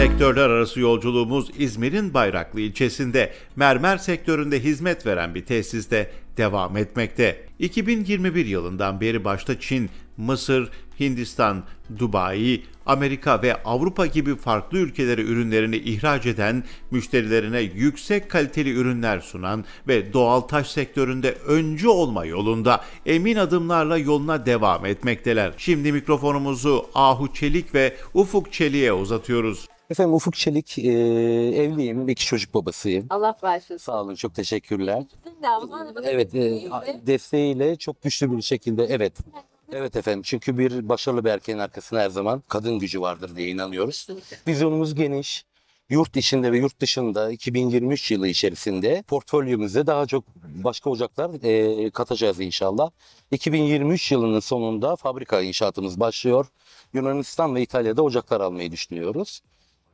Sektörler arası yolculuğumuz İzmir'in Bayraklı ilçesinde mermer sektöründe hizmet veren bir tesiste devam etmekte. 2021 yılından beri başta Çin, Mısır, Hindistan, Dubai, Amerika ve Avrupa gibi farklı ülkelere ürünlerini ihraç eden, müşterilerine yüksek kaliteli ürünler sunan ve doğal taş sektöründe öncü olma yolunda emin adımlarla yoluna devam etmekteler. Şimdi mikrofonumuzu Ahu Çelik ve Ufuk Çelik'e uzatıyoruz. Efendim Ufuk Çelik, e, evliyim, iki çocuk babasıyım. Allah bağışlasın. Sağ olun, çok teşekkürler. Evet, e, desteğiyle çok güçlü bir şekilde, evet. Evet efendim, çünkü bir başarılı bir erkeğin arkasında her zaman kadın gücü vardır diye inanıyoruz. Vizyonumuz geniş. Yurt içinde ve yurt dışında 2023 yılı içerisinde portföyümüze daha çok başka ocaklar e, katacağız inşallah. 2023 yılının sonunda fabrika inşaatımız başlıyor. Yunanistan ve İtalya'da ocaklar almayı düşünüyoruz.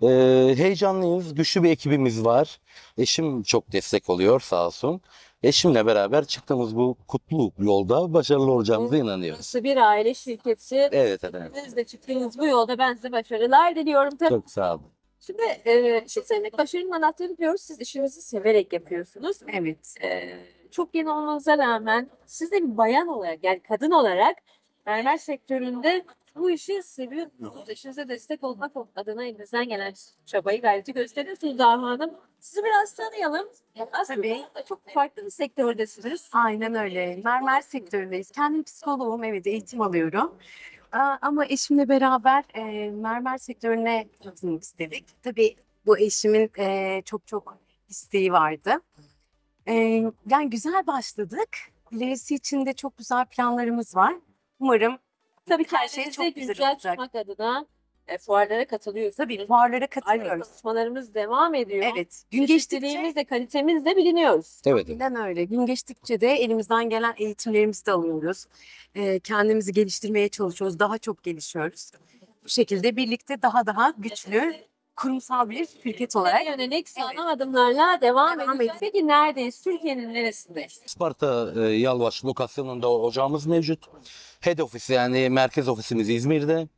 Ee, heyecanlıyız. Güçlü bir ekibimiz var. Eşim çok destek oluyor sağ olsun. Eşimle beraber çıktığımız bu kutlu yolda başarılı olacağımıza inanıyoruz. Nasıl bir aile şirketi. Evet efendim. Siz de çıktığınız bu yolda ben size başarılar diliyorum. Tabii. Çok sağ olun. Şimdi e, şimdi sevmek başarının anahtarı diyoruz. Siz işinizi severek yapıyorsunuz. Evet. E, çok yeni olmanıza rağmen siz de bir bayan olarak yani kadın olarak mermer sektöründe bu işi seviyorsunuz. Eşinize destek olmak adına elinizden gelen çabayı gayreti gösteriyorsunuz Daha Hanım. Sizi biraz tanıyalım. Aslında Tabii. çok farklı bir sektördesiniz. Aynen öyle. Mermer sektöründeyiz. Kendim psikoloğum, evet eğitim alıyorum. Aa, Ama eşimle beraber e, mermer sektörüne katılmak istedik. Tabii bu eşimin e, çok çok isteği vardı. E, yani güzel başladık. İlerisi için de çok güzel planlarımız var. Umarım Tabii Her şey çok güzel güncel olacak. tutmak adına e, fuarlara katılıyorsunuz. tabii fuarlara Ayrıca katılıyoruz. çalışmalarımız devam ediyor. Evet. Gün geçtikçe Çeşitliliğimiz de kalitemiz de biliniyoruz. Evet. Aynen öyle. Gün geçtikçe de elimizden gelen eğitimlerimizi de alıyoruz. Ee, kendimizi geliştirmeye çalışıyoruz. Daha çok gelişiyoruz. Bu şekilde birlikte daha daha güçlü kurumsal bir şirket olarak yönelik sağlam adımlarla devam, Devam edeceğiz. Peki neredeyiz? Türkiye'nin neresinde? Isparta e, Yalvaç lokasyonunda ocağımız mevcut. Head ofisi yani merkez ofisimiz İzmir'de.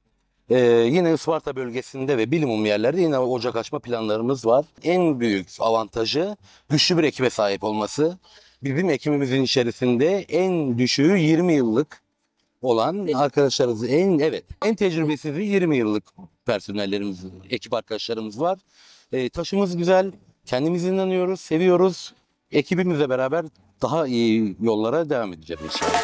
E, yine Isparta bölgesinde ve bilimum yerlerde yine ocak açma planlarımız var. En büyük avantajı güçlü bir ekibe sahip olması. Bizim ekibimizin içerisinde en düşüğü 20 yıllık olan arkadaşlarımız en evet en tecrübesizi 20 yıllık personellerimiz, ekip arkadaşlarımız var. E, taşımız güzel, kendimiz inanıyoruz, seviyoruz. Ekibimizle beraber daha iyi yollara devam edeceğiz inşallah.